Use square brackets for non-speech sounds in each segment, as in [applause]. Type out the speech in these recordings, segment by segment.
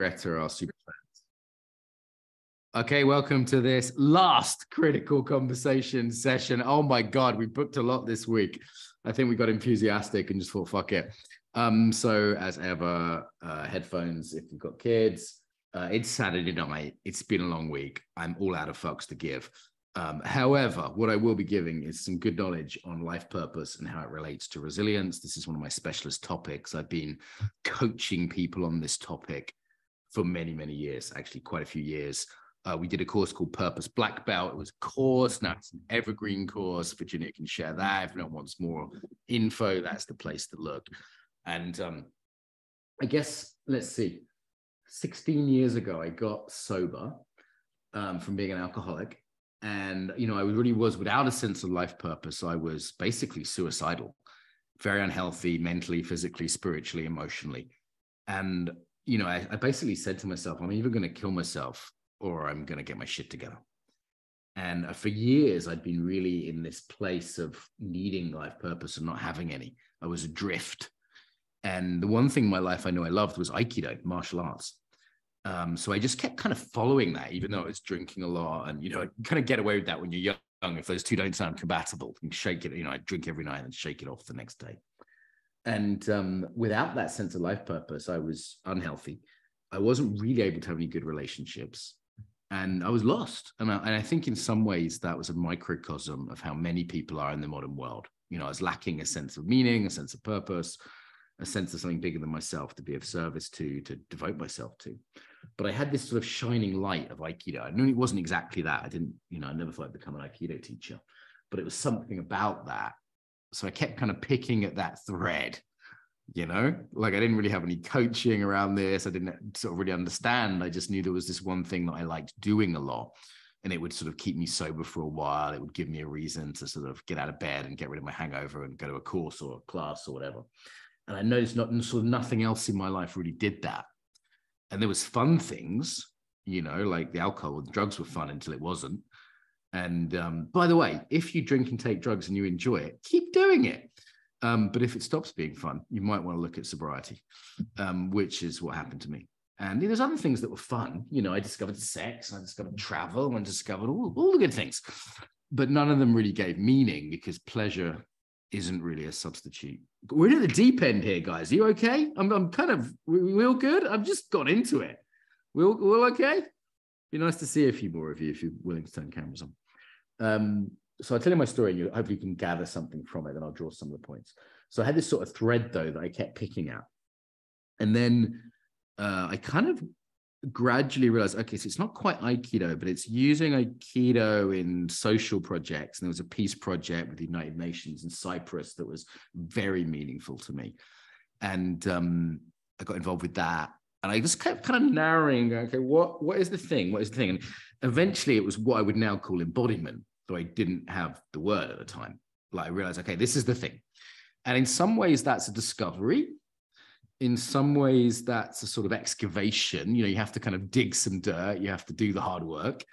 Greta super fans. Okay, welcome to this last critical conversation session. Oh my God, we booked a lot this week. I think we got enthusiastic and just thought, fuck it. Um, so as ever, uh, headphones if you've got kids. Uh, it's Saturday night. It's been a long week. I'm all out of fucks to give. Um, however, what I will be giving is some good knowledge on life purpose and how it relates to resilience. This is one of my specialist topics. I've been coaching people on this topic for many, many years, actually, quite a few years. Uh, we did a course called Purpose Black Belt. It was a course, now it's an evergreen course. Virginia can share that. If anyone wants more info, that's the place to look. And um, I guess, let's see, 16 years ago, I got sober um, from being an alcoholic and you know i really was without a sense of life purpose i was basically suicidal very unhealthy mentally physically spiritually emotionally and you know i, I basically said to myself i'm either going to kill myself or i'm going to get my shit together and uh, for years i'd been really in this place of needing life purpose and not having any i was adrift and the one thing in my life i know i loved was aikido martial arts um, so I just kept kind of following that, even though I was drinking a lot. And, you know, kind of get away with that when you're young. If those two don't sound compatible, you shake it, you know, I drink every night and shake it off the next day. And um, without that sense of life purpose, I was unhealthy. I wasn't really able to have any good relationships. And I was lost. And I, and I think in some ways that was a microcosm of how many people are in the modern world. You know, I was lacking a sense of meaning, a sense of purpose, a sense of something bigger than myself to be of service to, to devote myself to but I had this sort of shining light of Aikido. I knew it wasn't exactly that. I didn't, you know, I never thought I'd become an Aikido teacher, but it was something about that. So I kept kind of picking at that thread, you know, like I didn't really have any coaching around this. I didn't sort of really understand. I just knew there was this one thing that I liked doing a lot. And it would sort of keep me sober for a while. It would give me a reason to sort of get out of bed and get rid of my hangover and go to a course or a class or whatever. And I noticed not sort of nothing else in my life really did that and there was fun things you know like the alcohol and drugs were fun until it wasn't and um, by the way if you drink and take drugs and you enjoy it keep doing it um, but if it stops being fun you might want to look at sobriety um, which is what happened to me and there's other things that were fun you know i discovered sex i discovered travel and discovered all, all the good things but none of them really gave meaning because pleasure isn't really a substitute. We're at the deep end here, guys. Are you okay? I'm, I'm kind of, we, we all good? I've just got into it. We all, we all okay? Be nice to see a few more of you if you're willing to turn cameras on. Um, so I'll tell you my story and you hopefully you can gather something from it and I'll draw some of the points. So I had this sort of thread though that I kept picking at. And then uh, I kind of gradually realized okay so it's not quite aikido but it's using aikido in social projects and there was a peace project with the united nations in cyprus that was very meaningful to me and um, i got involved with that and i just kept kind of narrowing okay what what is the thing? What is the thing? And eventually it was what i would now call embodiment though i didn't have the word at the time. Like i realized okay this is the thing. And in some ways that's a discovery. In some ways that's a sort of excavation. You know you have to kind of dig some dirt. You have to do the hard work.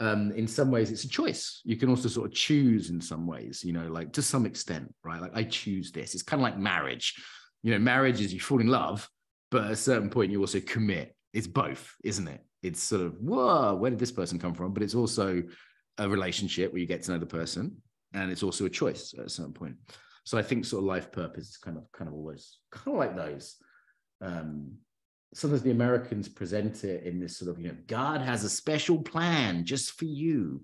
Um, in some ways it's a choice. You can also sort of choose in some ways you know like to some extent right? Like i choose this. It's kind of like marriage. You know marriage is you fall in love but at a certain point you also commit it's both isn't it it's sort of whoa where did this person come from but it's also a relationship where you get to know the person and it's also a choice at a certain point so I think sort of life purpose is kind of kind of always kind of like those. Um, sometimes the Americans present it in this sort of, you know, God has a special plan just for you.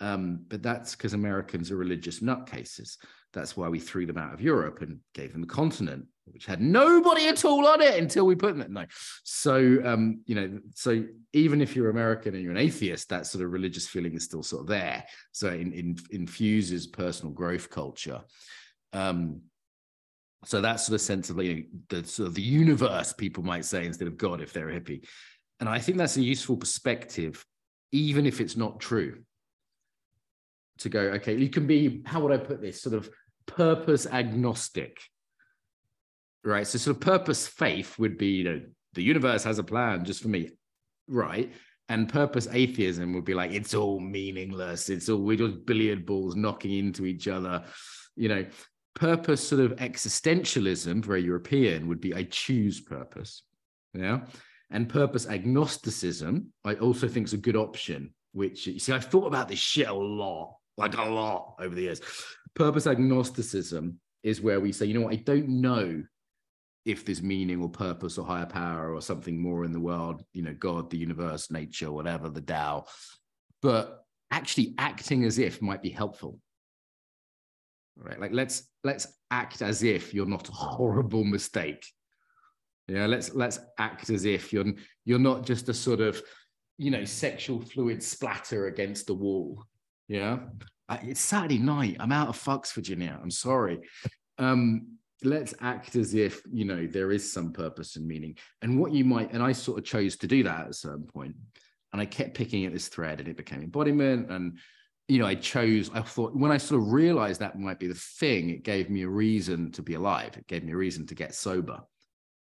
Um, but that's because Americans are religious nutcases. That's why we threw them out of Europe and gave them a continent which had nobody at all on it until we put them. No, so um, you know, so even if you're American and you're an atheist, that sort of religious feeling is still sort of there. So it in, in, infuses personal growth culture. Um, so that sort of sense of like, the sort of the universe, people might say, instead of God, if they're a hippie. And I think that's a useful perspective, even if it's not true. To go, okay, you can be, how would I put this? Sort of purpose agnostic. Right. So sort of purpose faith would be, you know, the universe has a plan just for me. Right. And purpose atheism would be like, it's all meaningless. It's all we're just billiard balls knocking into each other. You know, purpose sort of existentialism, very European, would be I choose purpose. Yeah. And purpose agnosticism, I also think is a good option, which you see, I've thought about this shit a lot, like a lot over the years. Purpose agnosticism is where we say, you know what, I don't know if there's meaning or purpose or higher power or something more in the world, you know, God, the universe, nature, whatever, the Tao. But actually acting as if might be helpful. Right. Like let's let's act as if you're not a horrible mistake. Yeah, let's let's act as if you're you're not just a sort of, you know, sexual fluid splatter against the wall. Yeah. It's Saturday night. I'm out of fucks, Virginia. I'm sorry. Um, let's act as if you know there is some purpose and meaning. And what you might and i sort of chose to do that at a certain point and i kept picking at this thread and it became embodiment. And you know i chose i thought when i sort of realized that might be the thing it gave me a reason to be alive. It gave me a reason to get sober.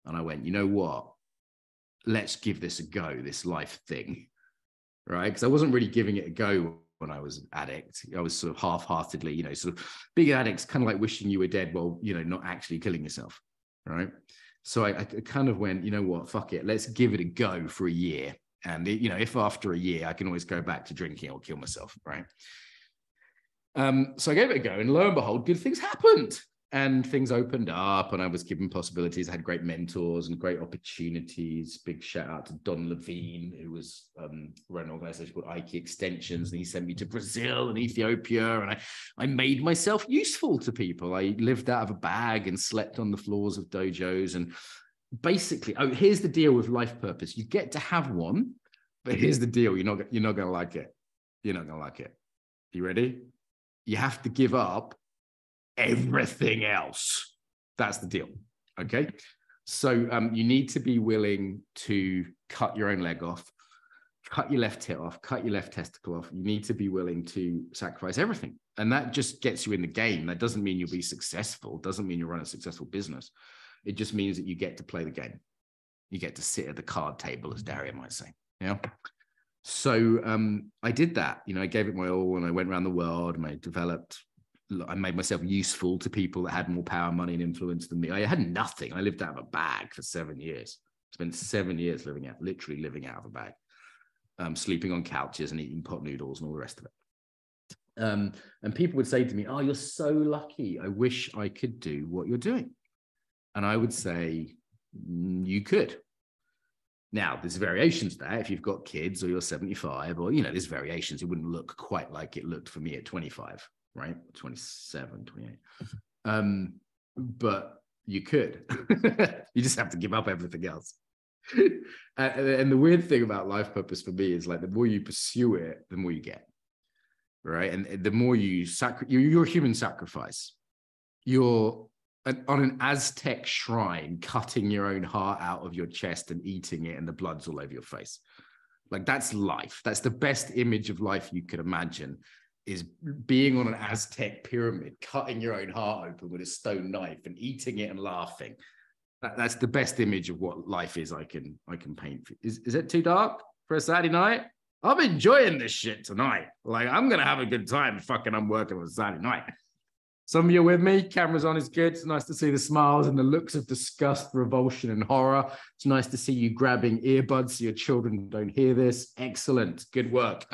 And i went you know what? Let's give this a go this life thing. Right? Because i wasn't really giving it a go when I was an addict. I was sort of half-heartedly, you know, sort of being an addict's kind of like wishing you were dead while, you know, not actually killing yourself. Right. So I, I kind of went, you know what, fuck it. Let's give it a go for a year. And it, you know, if after a year I can always go back to drinking or kill myself. Right. Um, so I gave it a go, and lo and behold, good things happened and things opened up and I was given possibilities. I had great mentors and great opportunities. Big shout out to Don Levine, who was um, running an organization called Aiki Extensions, and he sent me to Brazil and Ethiopia. And I, I made myself useful to people. I lived out of a bag and slept on the floors of dojos. And basically, oh, here's the deal with life purpose: you get to have one, but here's the deal: you're not you're not going to like it. You're not going to like it. You ready? You have to give up everything else. That's the deal. Okay. So um, you need to be willing to cut your own leg off, cut your left hip off, cut your left testicle off. You need to be willing to sacrifice everything. And that just gets you in the game. That doesn't mean you'll be successful, doesn't mean you'll run a successful business. It just means that you get to play the game. You get to sit at the card table, as Daria might say. Yeah. So um, I did that. You know, I gave it my all and I went around the world and I developed I made myself useful to people that had more power, money, and influence than me. I had nothing. I lived out of a bag for seven years. Spent seven years living out, literally living out of a bag, um, sleeping on couches and eating pot noodles and all the rest of it. Um, and people would say to me, "Oh, you're so lucky. I wish I could do what you're doing." And I would say, mm, "You could." Now, there's variations there. If you've got kids or you're 75, or you know, there's variations. It wouldn't look quite like it looked for me at 25 right? 27, 28. Um, but you could. [laughs] you just have to give up everything else. [laughs] and the weird thing about life purpose for me is like the more you pursue it, the more you get. Right. And the more you sacrifice, you're human sacrifice. You're on an Aztec shrine, cutting your own heart out of your chest and eating it, and the blood's all over your face. Like that's life. That's the best image of life you could imagine is being on an Aztec pyramid, cutting your own heart open with a stone knife and eating it and laughing. That, that's the best image of what life is I can I can paint. Is is it too dark for a Saturday night? I'm enjoying this shit tonight. Like I'm gonna have a good time. Fucking, I'm working on Saturday night. Some of you are with me. Cameras on is good. It's nice to see the smiles and the looks of disgust, revulsion, and horror. It's nice to see you grabbing earbuds so your children don't hear this. Excellent. Good work.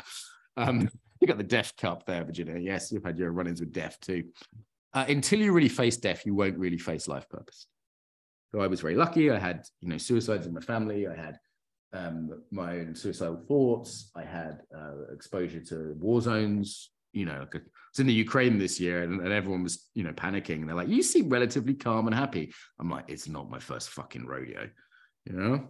Um, you got the death cup there, Virginia. Yes, you've had your run-ins with death too. Uh, until you really face death, you won't really face life purpose. So I was very lucky. I had, you know, suicides in my family. I had um, my own suicidal thoughts. I had uh, exposure to war zones. You know, I was in the Ukraine this year, and, and everyone was, you know, panicking. They're like, "You seem relatively calm and happy." I'm like, "It's not my first fucking rodeo," you know.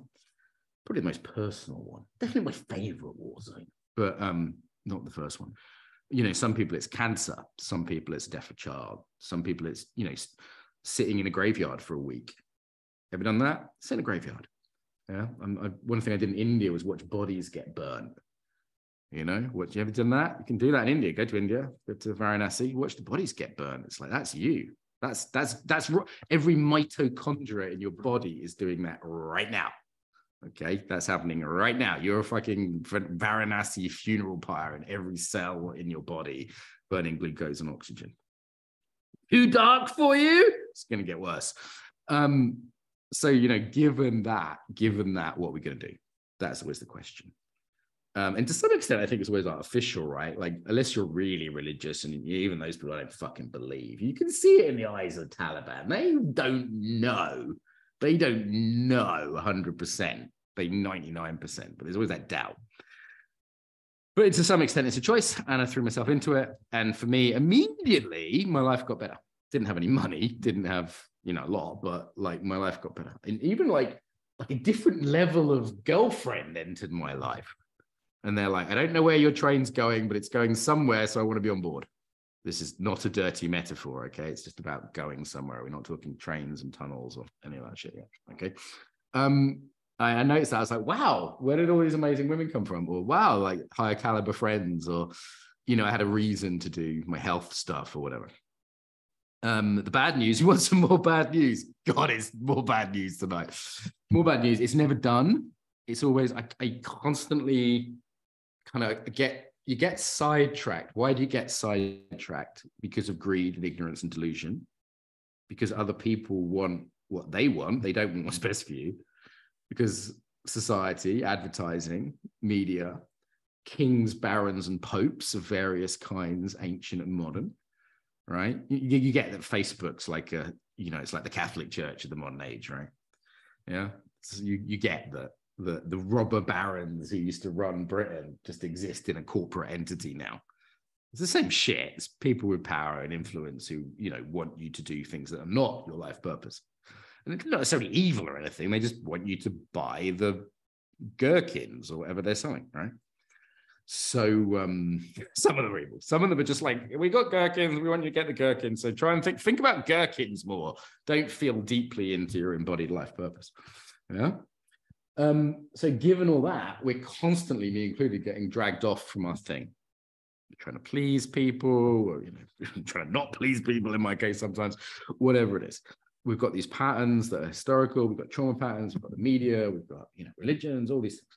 Probably the most personal one. Definitely my favorite war zone. But um, not the first one. You know, some people it's cancer, some people it's death of child, some people it's, you know, sitting in a graveyard for a week. Ever done that? Sit in a graveyard. Yeah. I, one thing I did in India was watch bodies get burned. You know, what you ever done that? You can do that in India. Go to India, go to Varanasi, watch the bodies get burned. It's like that's you. That's that's that's every mitochondria in your body is doing that right now. Okay, that's happening right now. You're a fucking Varanasi funeral pyre in every cell in your body, burning glucose and oxygen. Too dark for you? It's going to get worse. Um, so you know, given that, given that, what are we going to do? That's always the question. Um, and to some extent, I think it's always artificial, right? Like, unless you're really religious, and even those people I don't fucking believe, you can see it in the eyes of the Taliban. They don't know. They don't know 100%. They 99%, but there's always that doubt. But to some extent, it's a choice, and I threw myself into it. And for me, immediately, my life got better. Didn't have any money, didn't have you know a lot, but like my life got better, and even like like a different level of girlfriend entered my life. And they're like, I don't know where your train's going, but it's going somewhere, so I want to be on board. This is not a dirty metaphor, okay? It's just about going somewhere. We're not talking trains and tunnels or any of that shit yet, okay? Um, I, I noticed that I was like, wow, where did all these amazing women come from? Or wow, like higher caliber friends, or you know, I had a reason to do my health stuff or whatever. Um, the bad news, [laughs] you want some more bad news? God, it's more bad news tonight. More bad news. It's never done. It's always I, I constantly kind of get you get sidetracked. Why do you get sidetracked? Because of greed and ignorance and delusion. Because other people want what they want. They don't want what's best for you because society, advertising, media, kings, barons, and popes of various kinds, ancient and modern, right? You, you get that Facebook's like a, you know, it's like the Catholic Church of the modern age, right? Yeah. So you, you get that the, the robber barons who used to run Britain just exist in a corporate entity now. It's the same shit. It's people with power and influence who, you know, want you to do things that are not your life purpose and it's not necessarily evil or anything. They just want you to buy the gherkins or whatever they're selling, right? So um, [laughs] some of them are evil. Some of them are just like, we got gherkins, we want you to get the gherkins. So try and think, think about gherkins more. Don't feel deeply into your embodied life purpose. Yeah. Um, so given all that, we're constantly, me included, getting dragged off from our thing. We're trying to please people, or you know, [laughs] trying to not please people in my case sometimes, whatever it is we've got these patterns that are historical, we've got trauma patterns, we've got the media, we've got you know religions, all these things.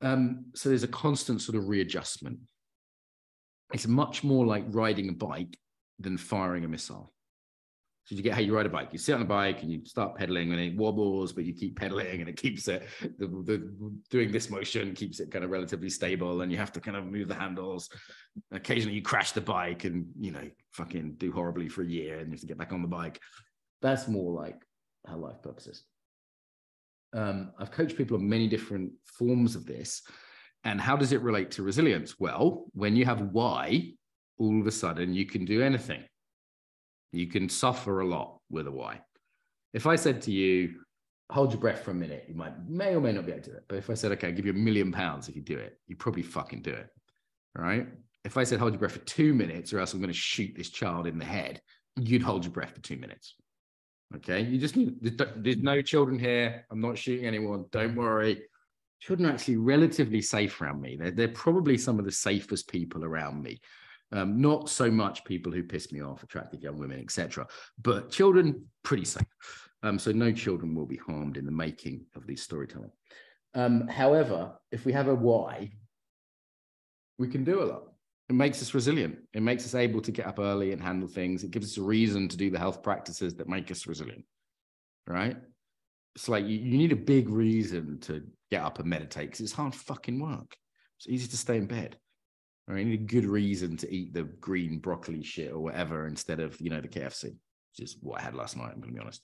Um, so there's a constant sort of readjustment. It's much more like riding a bike than firing a missile. So you get how you ride a bike. You sit on a bike and you start pedaling and it wobbles, but you keep pedaling and it keeps it the, the, doing this motion keeps it kind of relatively stable. And you have to kind of move the handles. Occasionally you crash the bike and you know fucking do horribly for a year and you have to get back on the bike. That's more like how life purposes. Um, I've coached people on many different forms of this. And how does it relate to resilience? Well, when you have why, all of a sudden you can do anything. You can suffer a lot with a why. If I said to you, hold your breath for a minute, you might may or may not be able to do it. But if I said, okay, I'll give you a million pounds if you do it, you probably fucking do it. Right? If I said hold your breath for two minutes, or else I'm going to shoot this child in the head, you'd hold your breath for two minutes. Okay, you just need, there's no children here. I'm not shooting anyone. Don't worry. Children are actually relatively safe around me. They're, they're probably some of the safest people around me. Um, not so much people who piss me off, attractive young women, etc. But children, pretty safe. Um, so no children will be harmed in the making of these storytelling. Um, however, if we have a why, we can do a lot it makes us resilient. It makes us able to get up early and handle things. It gives us a reason to do the health practices that make us resilient. Right? It's like you, you need a big reason to get up and meditate because it's hard fucking work. It's easy to stay in bed. You need a good reason to eat the green broccoli shit or whatever instead of, you know, the KFC, which is what I had last night, I'm gonna be honest.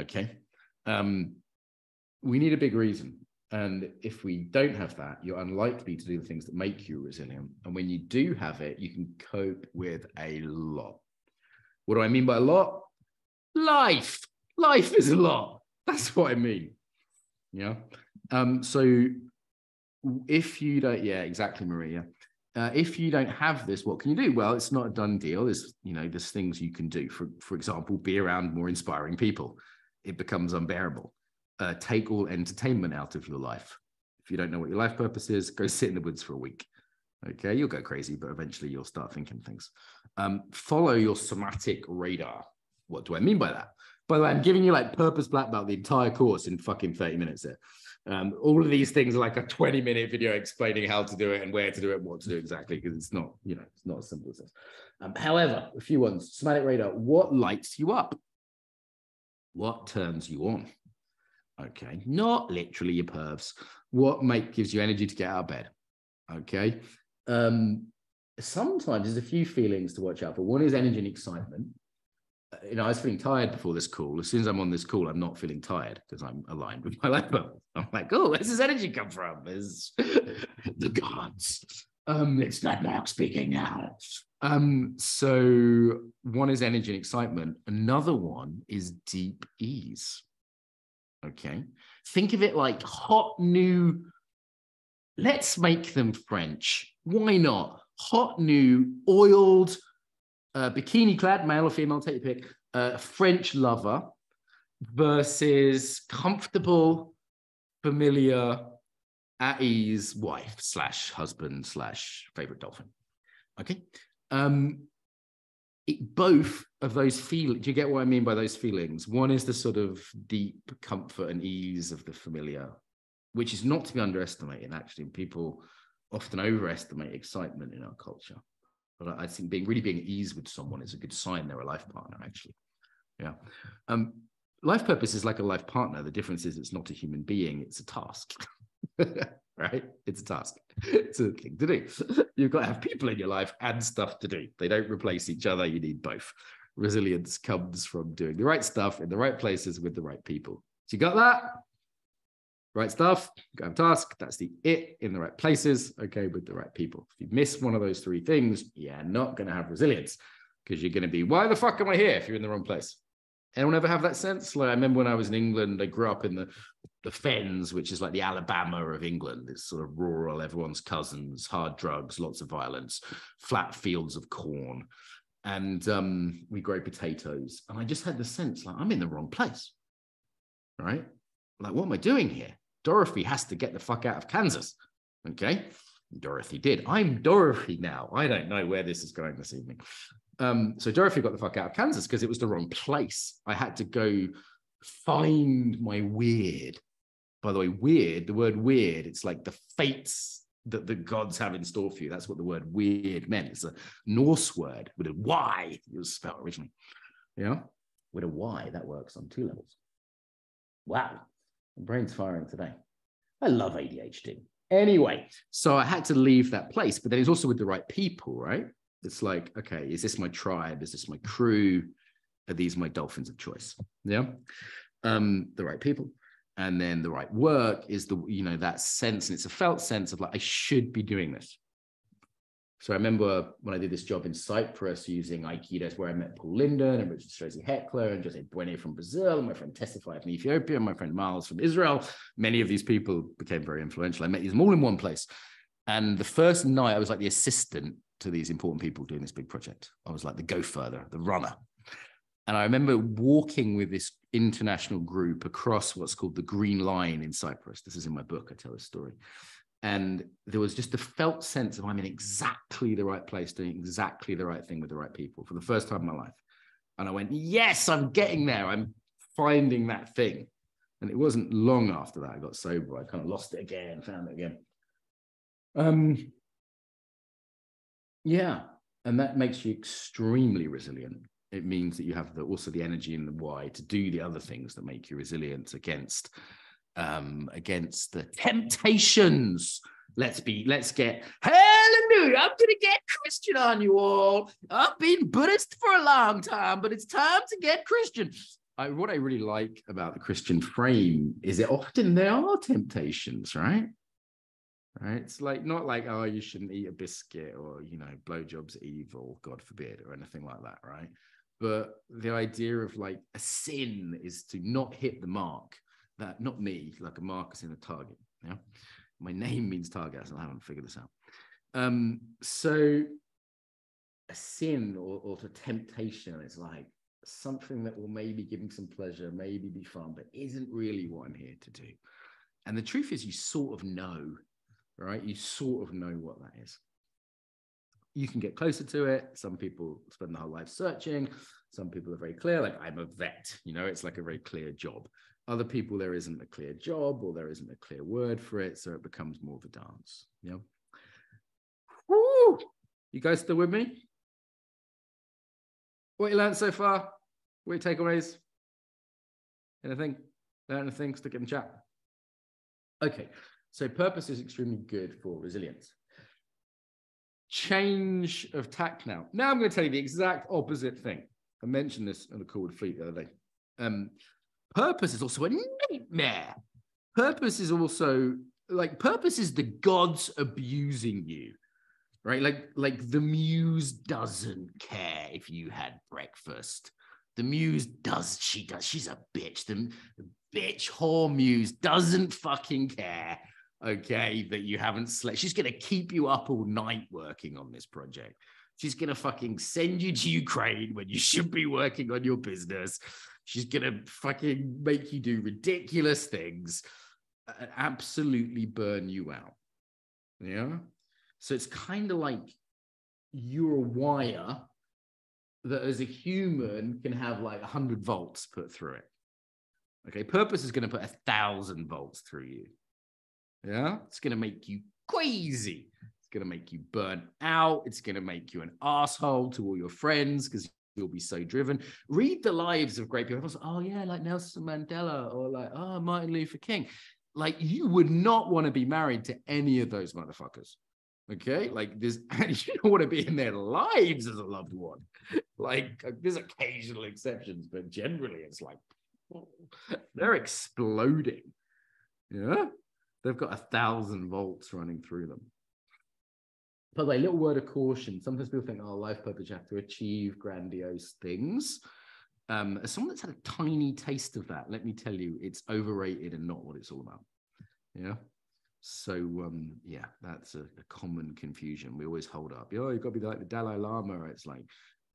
Okay. Um, we need a big reason. And if we don't have that, you're unlikely to do the things that make you resilient. And when you do have it, you can cope with a lot. What do I mean by a lot? Life. Life is a lot. That's what I mean. Yeah. Um, so if you don't, yeah, exactly, Maria. Uh, if you don't have this, what can you do? Well, it's not a done deal. There's, you know, there's things you can do. For, for example, be around more inspiring people. It becomes unbearable uh, take all entertainment out of your life. If you don't know what your life purpose is, go sit in the woods for a week. Okay, you'll go crazy, but eventually you'll start thinking things. Um, follow your somatic radar. What do I mean by that? By the way, I'm giving you like purpose black belt the entire course in fucking 30 minutes here. Um, all of these things are like a 20 minute video explaining how to do it and where to do it, what to do exactly, because it's not, you know, it's not as simple as this. Um, however, a few ones, somatic radar, what lights you up? What turns you on? Okay. Not literally your pervs. What make gives you energy to get out of bed? Okay. Um, sometimes there's a few feelings to watch out for. One is energy and excitement. Uh, You know, I was feeling tired before this call. As soon as I'm on this call, I'm not feeling tired because I'm aligned with my [laughs] purpose. I'm like, oh, where's this energy come from? Is [laughs] the gods. Um, it's not Mark speaking now. Um, so one is energy and excitement. Another one is deep ease. Okay. Think of it like hot new. Let's make them French. Why not? Hot new, oiled, uh, bikini clad, male or female, take your pick, uh, French lover versus comfortable, familiar, at ease wife slash husband slash favorite dolphin. Okay. Um, it, both of those feelings, do you get what I mean by those feelings? One is the sort of deep comfort and ease of the familiar, which is not to be underestimated. Actually, people often overestimate excitement in our culture. But I think being really being at ease with someone is a good sign they're a life partner, actually. Yeah. Um, life purpose is like a life partner. The difference is it's not a human being, it's a task. [laughs] right? It's a task. It's a thing to do. You've got to have people in your life and stuff to do. They don't replace each other. You need both. Resilience comes from doing the right stuff in the right places with the right people. So you got that? Right stuff, go have task. That's the it in the right places, okay, with the right people. If you miss one of those three things, you're not going to have resilience because you're going to be, why the fuck am I here if you're in the wrong place? Anyone ever have that sense? Like I remember when I was in England, I grew up in the the Fens, which is like the Alabama of England. It's sort of rural, everyone's cousins, hard drugs, lots of violence, flat fields of corn, and um, we grow potatoes. And I just had the sense like I'm in the wrong place, right? Like what am I doing here? Dorothy has to get the fuck out of Kansas. Okay. Dorothy did. I'm Dorothy now. I don't know where this is going this evening. Um, so Dorothy got the fuck out of Kansas because it was the wrong place. I had to go find my weird. By the way, weird, the word weird, it's like the fates that the gods have in store for you. That's what the word weird meant. It's a Norse word with a Y. It was spelled originally. Yeah. With a Y, that works on two levels. Wow. Brain's firing today. I love ADHD. Anyway, so I had to leave that place, but then it's also with the right people, right? It's like, okay, is this my tribe? Is this my crew? Are these my dolphins of choice? Yeah. Um, the right people. And then the right work is the, you know, that sense, and it's a felt sense of like, I should be doing this. So I remember when I did this job in Cyprus using Aikido, where I met Paul Linden and Richard Strozzi Heckler and Jose Buene from Brazil, and my friend Tesfaye from Ethiopia, and my friend Miles from Israel. Many of these people became very influential. I met them all in one place. And the first night, I was like the assistant to these important people doing this big project. I was like the go further, the runner. And I remember walking with this international group across what's called the Green Line in Cyprus. This is in my book. I tell this story. And there was just a felt sense of I'm in exactly the right place, doing exactly the right thing with the right people for the first time in my life. And I went, yes, I'm getting there. I'm finding that thing. And it wasn't long after that I got sober. I kind of lost it again, found it again. Um, yeah, and that makes you extremely resilient. It means that you have the, also the energy and the why to do the other things that make you resilient against um, against the temptations. Let's be, let's get hallelujah. I'm gonna get Christian on you all. I've been Buddhist for a long time, but it's time to get Christian. I, what I really like about the Christian frame is that often there are temptations, right? Right. It's like not like, oh, you shouldn't eat a biscuit or, you know, blowjobs evil, God forbid, or anything like that, right? But the idea of like a sin is to not hit the mark that not me, like a Marcus in a target. Yeah. My name means target, so I haven't figured this out. Um, so a sin or, or to temptation is like something that will maybe give me some pleasure, maybe be fun, but isn't really what I'm here to do. And the truth is, you sort of know, right? You sort of know what that is. You can get closer to it. Some people spend their whole life searching. Some people are very clear, like I'm a vet, you know, it's like a very clear job. Other people, there isn't a clear job or there isn't a clear word for it. So it becomes more of a dance. Yeah. Woo! You guys still with me? What you learned so far? What your takeaways? Anything? Learn anything? Stick it in chat. Okay, so purpose is extremely good for resilience. Change of tack now. Now I'm going to tell you the exact opposite thing. I mentioned this on the call with Fleet the other day. Um, purpose is also a nightmare. Purpose is also like purpose is the gods abusing you right? Like like the muse doesn't care if you had breakfast. The muse does she does she's a bitch. The, the bitch whore muse doesn't fucking care okay that you haven't slept. She's gonna keep you up all night working on this project. She's gonna fucking send you to ukraine when you should be working on your business she's gonna fucking make you do ridiculous things and absolutely burn you out yeah so it's kind of like you're a wire that as a human can have like 100 volts put through it. Okay, purpose is going to put a thousand volts through you. Yeah, it's going to make you crazy. It's going to make you burn out. It's going to make you an asshole to all your friends because you'll be so driven. Read the lives of great people. oh, yeah, like Nelson Mandela or like, oh, Martin Luther King. Like, you would not want to be married to any of those motherfuckers. Okay, like this, [laughs] you don't want to be in their lives as a loved one. Like there's occasional exceptions, but generally it's like [laughs] they're exploding. Yeah, they've got a thousand volts running through them. By the way, little word of caution. Sometimes people think, oh, life purpose, you have to achieve grandiose things. Um, as someone that's had a tiny taste of that, let me tell you, it's overrated and not what it's all about. Yeah. So um, yeah, that's a, a, common confusion. We always hold up. Oh, you've got to be like the Dalai Lama. It's like,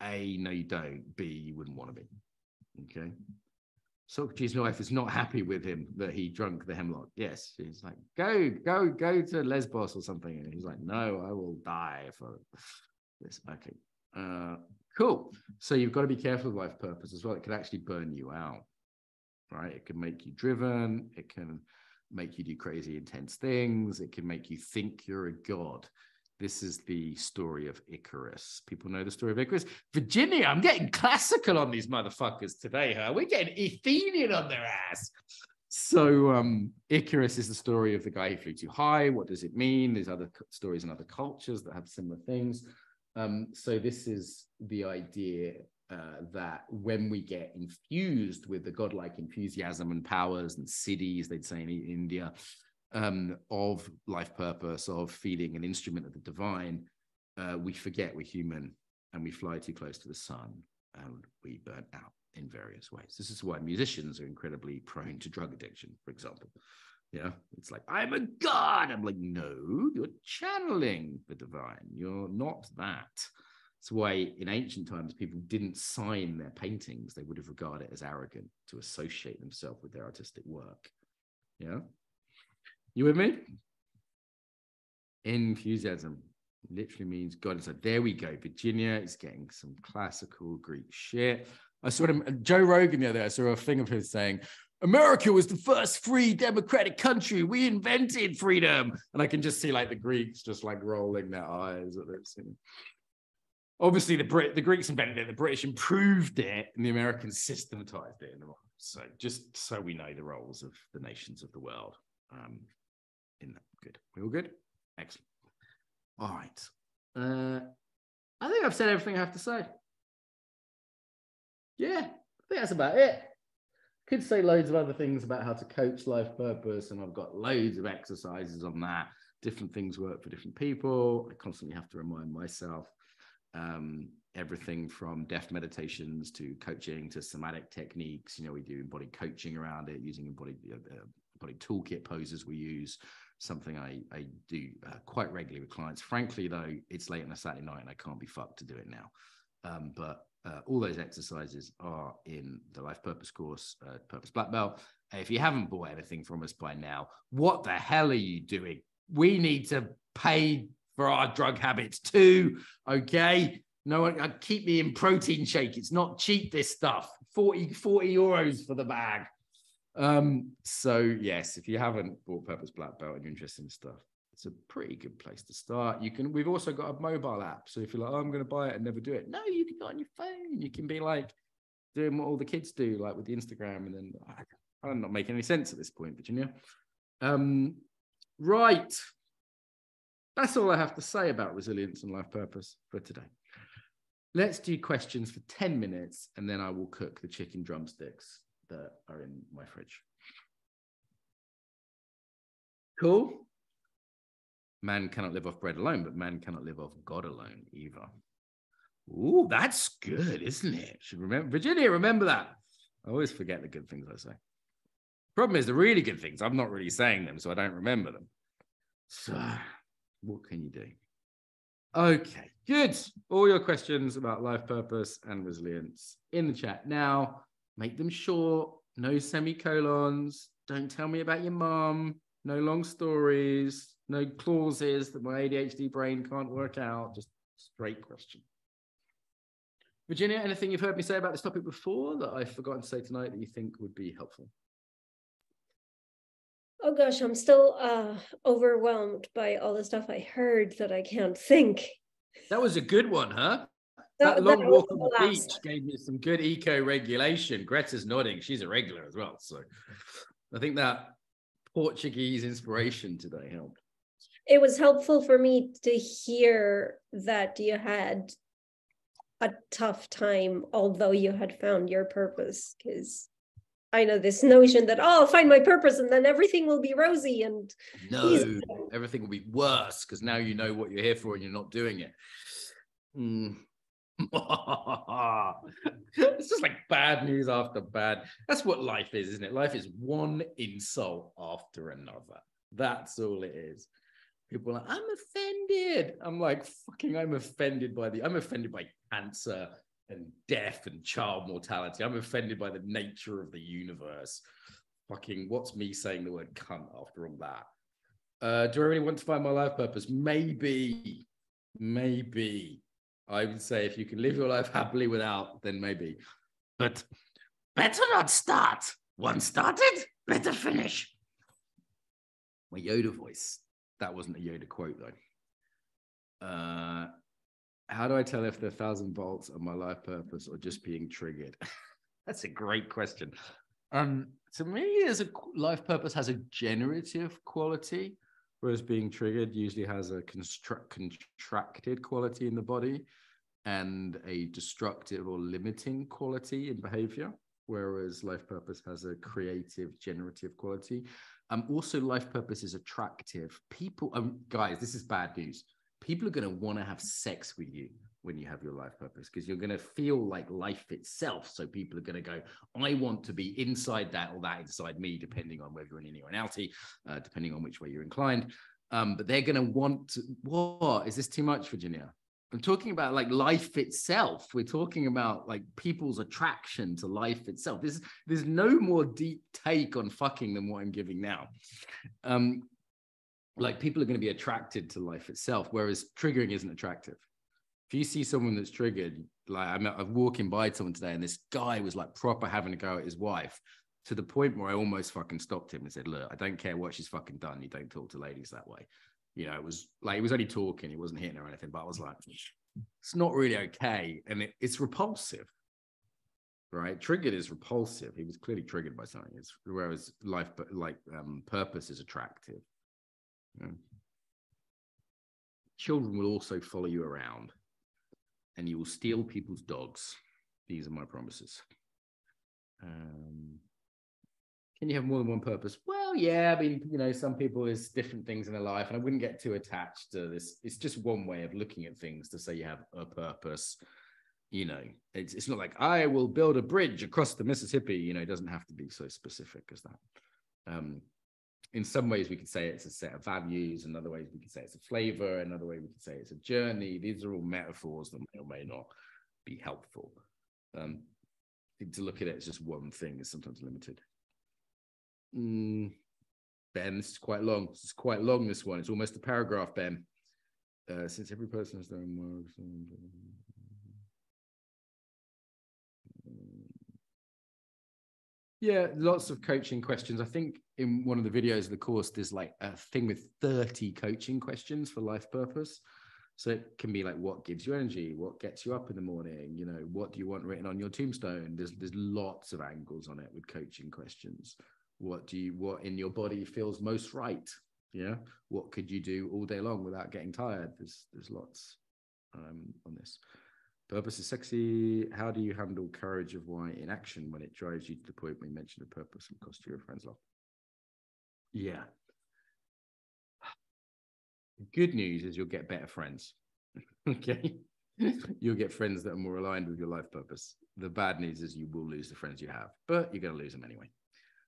A, no, you don't. B, you wouldn't want to be. Okay. Socrates' wife is not happy with him that he drunk the hemlock. Yes, she's like, go, go, go to Lesbos or something. And he's like, no, I will die for this. Okay. Uh, cool. So you've got to be careful of life purpose as well. It could actually burn you out, right? It can make you driven. It can make you do crazy, intense things. It can make you think you're a god. This is the story of Icarus. People know the story of Icarus. Virginia, I'm getting classical on these motherfuckers today, huh? We're getting Athenian on their ass. So um, Icarus is the story of the guy who flew too high. What does it mean? There's other stories in other cultures that have similar things. Um, so this is the idea uh, that when we get infused with the godlike enthusiasm and powers and siddhis, they'd say in India, um, of life purpose, of feeling an instrument of the divine, uh, we forget we're human and we fly too close to the sun and we burn out in various ways. This is why musicians are incredibly prone to drug addiction, for example. Yeah, it's like, I'm a god. I'm like, no, you're channeling the divine. You're not that. That's why in ancient times people didn't sign their paintings. They would have regarded it as arrogant to associate themselves with their artistic work. Yeah. You with me? Enthusiasm literally means God. So there we go. Virginia is getting some classical Greek shit. I saw him, Joe Rogan the other day. I saw a thing of his saying, America was the first free democratic country. We invented freedom. And I can just see like the Greeks just like rolling their eyes at this obviously the Brit, the Greeks invented it, the British improved it, and the Americans systematized it in the world. So just so we know the roles of the nations of the world. Um, in that, good. We all good? Excellent. All right. Uh, I think I've said everything I have to say. Yeah, I think that's about it. Could say loads of other things about how to coach life purpose, and I've got loads of exercises on that. Different things work for different people. I constantly have to remind myself um, everything from deaf meditations to coaching to somatic techniques. You know, we do embodied coaching around it using embodied uh, embodied toolkit poses. We use something I I do uh, quite regularly with clients. Frankly, though, it's late on a Saturday night and I can't be fucked to do it now. Um, but uh, all those exercises are in the life purpose course, uh, purpose black belt. If you haven't bought anything from us by now, what the hell are you doing? We need to pay for our drug habits too. Okay. No one I keep me in protein shake. It's not cheap, this stuff. 40, 40 euros for the bag. Um, so yes, if you haven't bought Purpose Black Belt and you're interested in stuff, it's a pretty good place to start. You can we've also got a mobile app. So if you're like, oh, I'm gonna buy it and never do it, no, you can go on your phone. You can be like doing what all the kids do, like with the Instagram, and then I'm not making any sense at this point, Virginia. Um, right. That's all I have to say about resilience and life purpose for today. Let's do questions for 10 minutes and then I will cook the chicken drumsticks that are in my fridge. Cool. Man cannot live off bread alone, but man cannot live off God alone either. Ooh, that's good, isn't it? Should remember Virginia, remember that. I always forget the good things I say. Problem is the really good things, I'm not really saying them, so I don't remember them. So what can you do? Okay, good. All your questions about life purpose and resilience in the chat now. Make them short, no semicolons. Don't tell me about your mom. No long stories, no clauses that my ADHD brain can't work out. Just straight question. Virginia, anything you've heard me say about this topic before that I've forgotten to say tonight that you think would be helpful? Oh gosh, I'm still uh, overwhelmed by all the stuff I heard that I can't think. That was a good one, huh? That, that long that walk on the beach gave me some good eco regulation. Greta's nodding; she's a regular as well. So, I think that Portuguese inspiration today helped. It was helpful for me to hear that you had a tough time, although you had found your purpose, because I know this notion that oh, I'll find my purpose and then everything will be rosy and no, easy. everything will be worse because now you know what you're here for and you're not doing it. Mm. [laughs] it's just like bad news after bad. That's what life is, isn't it? Life is one insult after another. That's all it is. People are like, I'm offended. I'm like, fucking, I'm offended by the, I'm offended by cancer and death and child mortality. I'm offended by the nature of the universe. Fucking, what's me saying the word cunt after all that? Uh, do I really want to find my life purpose? Maybe, maybe. I would say if you can live your life happily without, then maybe. But better not start. Once started, better finish. My Yoda voice. That wasn't a Yoda quote though. Uh, how do I tell if the thousand volts are my life purpose or just being triggered? [laughs] That's a great question. Um, to me, as a life purpose has a generative quality, whereas being triggered usually has a construct contracted quality in the body and a destructive or limiting quality in behavior. Whereas life purpose has a creative, generative quality. Um, also, life purpose is attractive. People, um, guys, this is bad news people are going to want to have sex with you when you have your life purpose because you're going to feel like life itself. So people are going to go, I want to be inside that or that inside me, depending on whether you're an innie or an outie, uh, depending on which way you're inclined. Um, but they're going to want to, what is this too much, Virginia? I'm talking about like life itself. We're talking about like people's attraction to life itself. There's there's no more deep take on fucking than what I'm giving now. Um, like people are going to be attracted to life itself, whereas triggering isn't attractive. If you see someone that's triggered, like I'm, I'm walking by someone today, and this guy was like proper having a go at his wife to the point where I almost fucking stopped him and said, "Look, I don't care what she's fucking done. You don't talk to ladies that way." You know, it was like he was only talking; he wasn't hitting her or anything. But I was like, "It's not really okay," and it, it's repulsive right? Triggered is repulsive. He was clearly triggered by something. It's whereas life, like um, purpose, is attractive. Children will also follow you around and you will steal people's dogs. These are my promises. Um, can you have more than one purpose? Well, yeah. I mean, you know, some people there's different things in their life, and I wouldn't get too attached to this. It's just one way of looking at things to say you have a purpose. You know, it's it's not like I will build a bridge across the Mississippi. You know, it doesn't have to be so specific as that. Um, in some ways we could say it's a set of values in other ways we could say it's a flavor another way we could say it's a journey. These are all metaphors that may or may not be helpful. Um, to look at it as just one thing is sometimes limited. Mm, ben this is quite long. This is quite long this one. It's almost a paragraph ben. Uh, since every person has their own works Yeah, lots of coaching questions. I think in one of the videos of the course, there's like a thing with 30 coaching questions for life purpose. So it can be like what gives you energy, what gets you up in the morning, you know, what do you want written on your tombstone? There's there's lots of angles on it with coaching questions. What do you what in your body feels most right? Yeah. What could you do all day long without getting tired? There's there's lots um, on this. Purpose is sexy. How do you handle courage of why in action when it drives you to the point where you mention a purpose and cost you a friend's love? Yeah. Good news is you'll get better friends. [laughs] okay. you'll get friends that are more aligned with your life purpose. The bad news is you will lose the friends you have, but you're going to lose them anyway.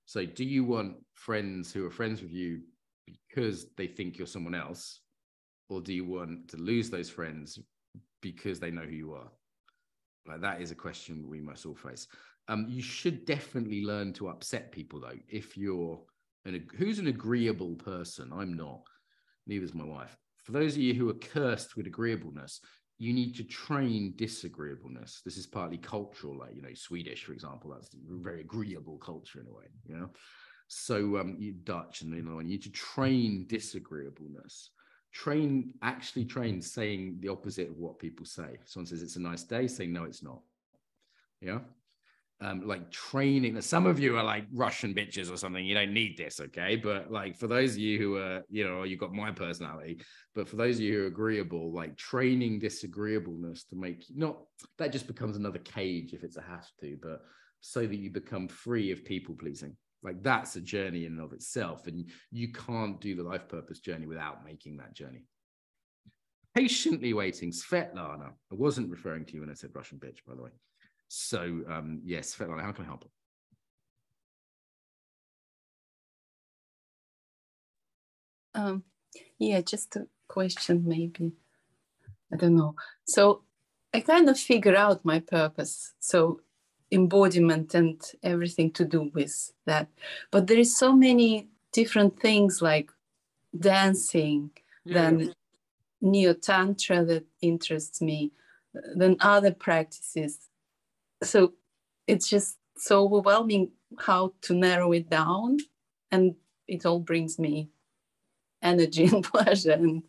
So, do you want friends who are friends with you because they think you're someone else? Or do you want to lose those friends because they know who you are? Like that is a question we must all face. Um, you should definitely learn to upset people though. If you're an who's an agreeable person, I'm not. Neither is my wife. For those of you who are cursed with agreeableness, you need to train disagreeableness. This is partly cultural, like you know, Swedish, for example. That's a very agreeable culture in a way, you know. So um, you Dutch and you know, you need to train disagreeableness train actually train saying the opposite of what people say. Someone says it's a nice day, saying no, it's not. Yeah. Um, like training. Some of you are like Russian bitches or something. You don't need this, okay? But like for those of you who are, you know, you've got my personality. But for those of you who are agreeable, like training disagreeableness to make not that just becomes another cage if it's a have to, but so that you become free of people pleasing. Like that's a journey in and of itself. And you can't do the life purpose journey without making that journey. Patiently waiting, Svetlana. I wasn't referring to you when I said Russian bitch, by the way. So um, yes, Svetlana, how can I help? Um, yeah, just a question, maybe. I don't know. So I kind of figure out my purpose. So embodiment and everything to do with that but there is so many different things like dancing yeah. then neo tantra that interests me then other practices so it's just so overwhelming how to narrow it down and it all brings me energy [laughs] and pleasure and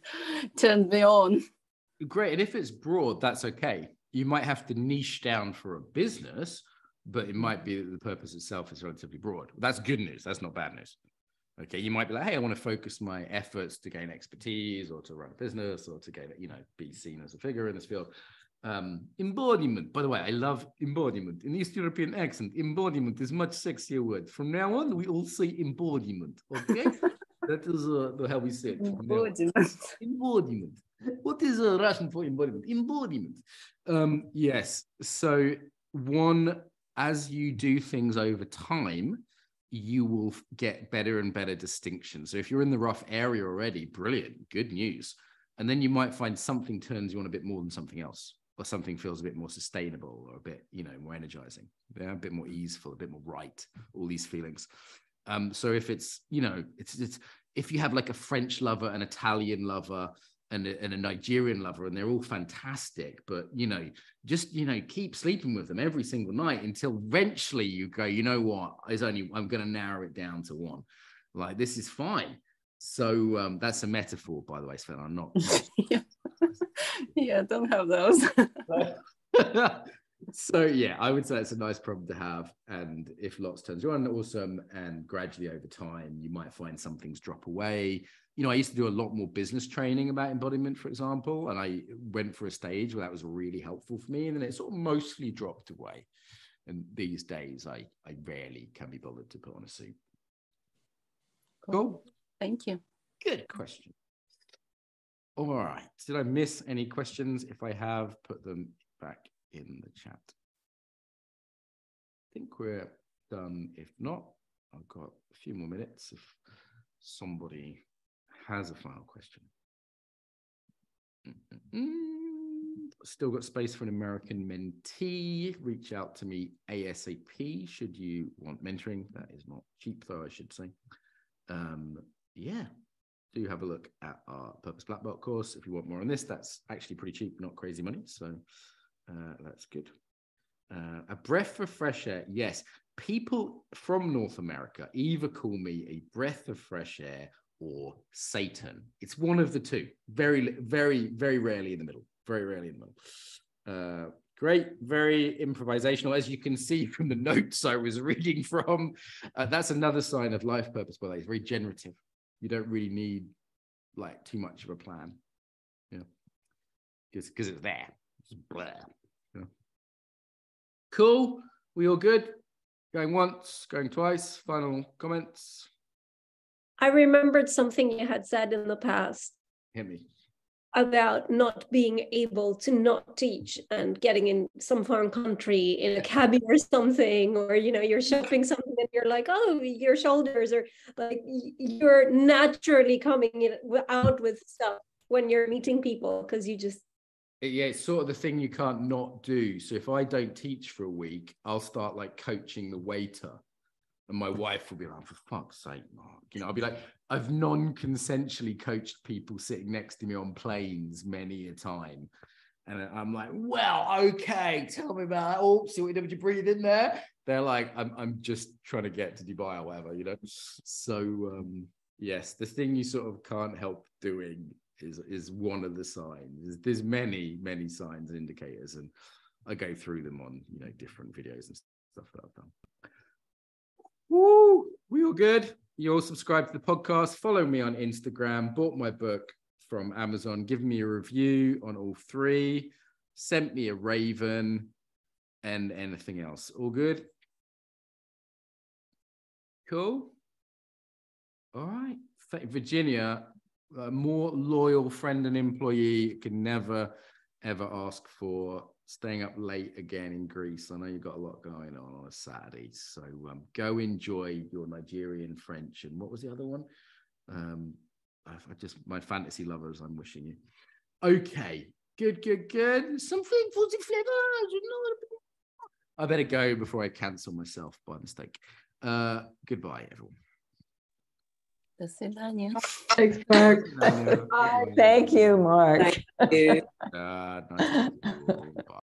turns me on great and if it's broad that's okay you might have to niche down for a business but it might be that the purpose itself is relatively broad. That's good news. That's not bad news. Okay, you might be like, hey, I want to focus my efforts to gain expertise or to run a business or to gain, you know, be seen as a figure in this field. Um, embodiment, by the way, I love embodiment. In East European accent, embodiment is much sexier word. From now on, we all say embodiment. Okay, [laughs] that is uh, how we say it. Embodiment. Embodiment. What is uh, Russian for embodiment? Embodiment. Um, yes. So one as you do things over time, you will get better and better distinction. So if you're in the rough area already, brilliant, good news. And then you might find something turns you on a bit more than something else, or something feels a bit more sustainable or a bit, you know, more energizing, yeah, a bit more easeful, a bit more right, all these feelings. Um, so if it's, you know, it's it's if you have like a French lover, an Italian lover, and a, and a Nigerian lover, and they're all fantastic. But you know, just you know, keep sleeping with them every single night until eventually you go, you know what? Is only I'm going to narrow it down to one. Like this is fine. So um, that's a metaphor, by the way, Sven. I'm not. yeah. [laughs] [laughs] yeah, don't have those. [laughs] so yeah, I would say it's a nice problem to have. And if lots turns you on, awesome. And gradually over time, you might find some things drop away you know, I used to do a lot more business training about embodiment, for example, and I went for a stage where that was really helpful for me, and then it sort of mostly dropped away. And these days, I I rarely can be bothered to put on a suit. Cool. cool. Thank you. Good question. All right. Did I miss any questions? If I have, put them back in the chat. I think we're done. If not, I've got a few more minutes. If somebody has a final question. Mm-mm. Still got space for an American mentee. Reach out to me ASAP should you want mentoring. That is not cheap, though, I should say. Um, yeah, do have a look at our Purpose Black Belt course if you want more on this. That's actually pretty cheap, not crazy money. So uh, that's good. Uh, a breath of fresh air. Yes, people from North America either call me a breath of fresh air or Satan. It's one of the two. Very, very, very rarely in the middle. Very rarely in the middle. Uh, great, very improvisational. As you can see from the [laughs] notes I was reading from, uh, that's another sign of life purpose. By the way, it's very generative. You don't really need like too much of a plan. Yeah, Just because it's there. It's blah. Yeah. Cool. We all good? Going once, going twice. Final comments. I remembered something you had said in the past. Hit me. About not being able to not teach and getting in some foreign country in a cabin or something, or you know, you're shopping something and you're like, oh, your shoulders are like you're naturally coming out with stuff when you're meeting people because you just yeah, it's sort of the thing you can't not do. So if I don't teach for a week, I'll start like coaching the waiter. And my wife will be like, for fuck's sake, Mark. You know, I'll be like, I've non-consensually coached people sitting next to me on planes many a time. And I'm like, well, okay, tell me about that. Oh, see what did you breathe in there? They're like, I'm, I'm just trying to get to Dubai or whatever, you know? So um, yes, the thing you sort of can't help doing is is one of the signs. There's many many signs and indicators, and I go through them on you know different videos and stuff that I've done. Woo! We all good? You all subscribe to the podcast. Follow me on Instagram. Bought my book from Amazon. Give me a review on all three. Sent me a raven, and anything else. All good? Cool. All right. Virginia, a more loyal friend and employee can never ever ask for staying up late again in Greece. I know you've got a lot going on on a Saturday, so um, go enjoy your Nigerian French and what was the other one? Um, I, I just my fantasy lovers. I'm wishing you. Okay, good, good, good. Something for the flavors. I better go before I cancel myself by mistake. Uh, goodbye, everyone. Thanks, Mark. Thank you, Mark. Thank you. [laughs] God, nice